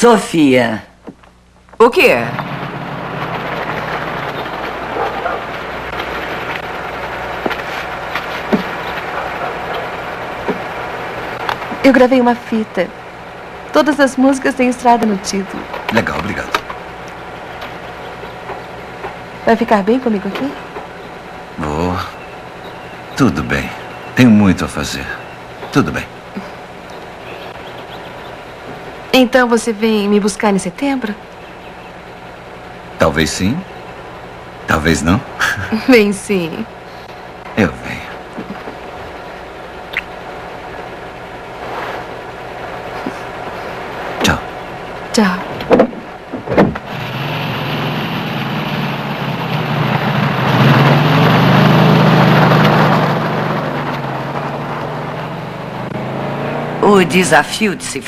Sofia, O quê? Eu gravei uma fita. Todas as músicas têm estrada no título. Legal, obrigado. Vai ficar bem comigo aqui? Vou. Tudo bem. Tenho muito a fazer. Tudo bem. Então você vem me buscar em setembro? Talvez sim. Talvez não. Vem sim. Eu venho. Tchau. Tchau. o desafio de se